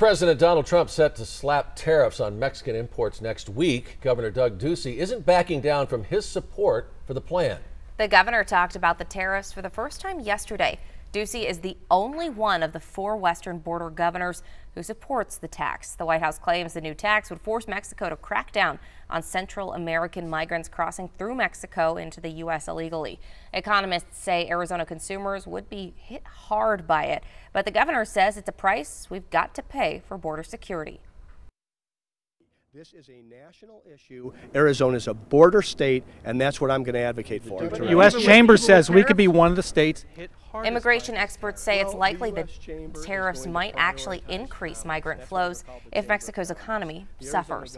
President Donald Trump set to slap tariffs on Mexican imports next week. Governor Doug Ducey isn't backing down from his support for the plan. The governor talked about the tariffs for the first time yesterday. Ducey is the only one of the four western border governors who supports the tax. The White House claims the new tax would force Mexico to crack down on Central American migrants crossing through Mexico into the U.S. illegally. Economists say Arizona consumers would be hit hard by it, but the governor says it's a price we've got to pay for border security. This is a national issue. Arizona is a border state, and that's what I'm going to advocate for. The U.S. Chamber says we could be one of the states hit hardest. Immigration experts say it's likely that tariffs might actually increase migrant flows if Mexico's economy suffers.